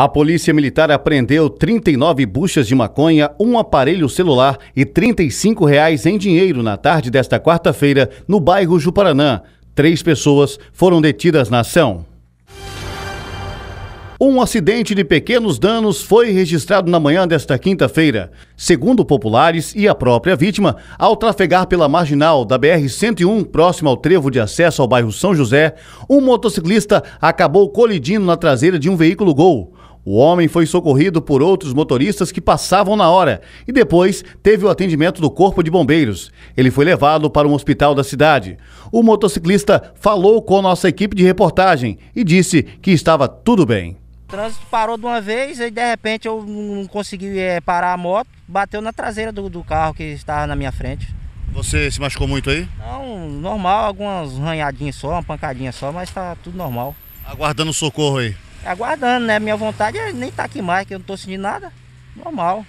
A Polícia Militar apreendeu 39 buchas de maconha, um aparelho celular e 35 reais em dinheiro na tarde desta quarta-feira no bairro Juparanã. Três pessoas foram detidas na ação. Um acidente de pequenos danos foi registrado na manhã desta quinta-feira. Segundo populares e a própria vítima, ao trafegar pela marginal da BR-101, próximo ao trevo de acesso ao bairro São José, um motociclista acabou colidindo na traseira de um veículo Gol. O homem foi socorrido por outros motoristas que passavam na hora e depois teve o atendimento do Corpo de Bombeiros. Ele foi levado para um hospital da cidade. O motociclista falou com nossa equipe de reportagem e disse que estava tudo bem. O trânsito parou de uma vez e de repente eu não consegui é, parar a moto, bateu na traseira do, do carro que estava na minha frente. Você se machucou muito aí? Não, normal, algumas ranhadinhas só, uma pancadinha só, mas tá tudo normal. Aguardando socorro aí aguardando, né? Minha vontade é nem tá aqui mais, que eu não estou sentindo nada. Normal.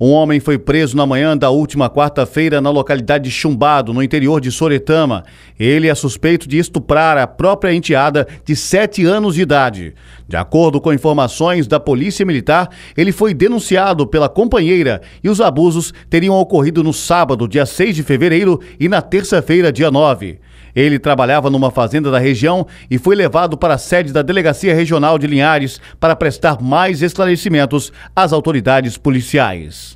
Um homem foi preso na manhã da última quarta-feira na localidade de Chumbado, no interior de Soretama. Ele é suspeito de estuprar a própria enteada de 7 anos de idade. De acordo com informações da Polícia Militar, ele foi denunciado pela companheira e os abusos teriam ocorrido no sábado, dia 6 de fevereiro, e na terça-feira, dia 9. Ele trabalhava numa fazenda da região e foi levado para a sede da Delegacia Regional de Linhares para prestar mais esclarecimentos às autoridades policiais.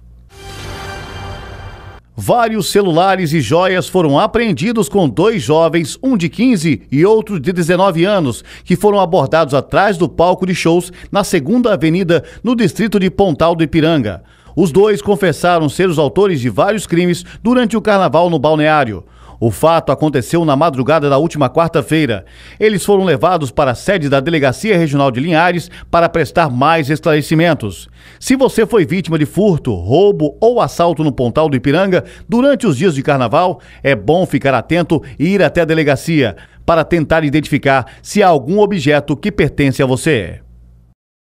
Vários celulares e joias foram apreendidos com dois jovens, um de 15 e outro de 19 anos, que foram abordados atrás do palco de shows na Segunda Avenida, no distrito de Pontal do Ipiranga. Os dois confessaram ser os autores de vários crimes durante o carnaval no balneário. O fato aconteceu na madrugada da última quarta-feira. Eles foram levados para a sede da Delegacia Regional de Linhares para prestar mais esclarecimentos. Se você foi vítima de furto, roubo ou assalto no Pontal do Ipiranga durante os dias de carnaval, é bom ficar atento e ir até a delegacia para tentar identificar se há algum objeto que pertence a você.